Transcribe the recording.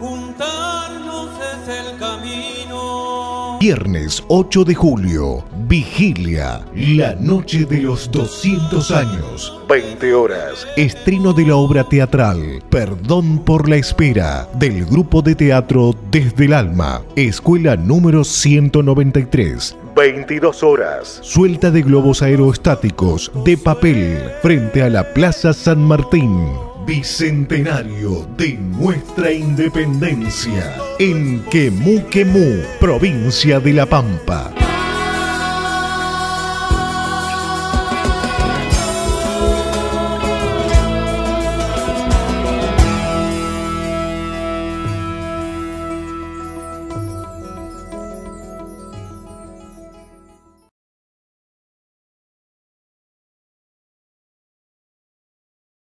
juntarnos es el camino. Viernes 8 de julio, Vigilia, la noche de los 200 años. 20 horas. Estreno de la obra teatral Perdón por la espera del grupo de teatro Desde el Alma, escuela número 193. 22 horas. Suelta de globos aerostáticos de papel frente a la Plaza San Martín. Bicentenario de nuestra independencia en Quemú Quemú, provincia de La Pampa.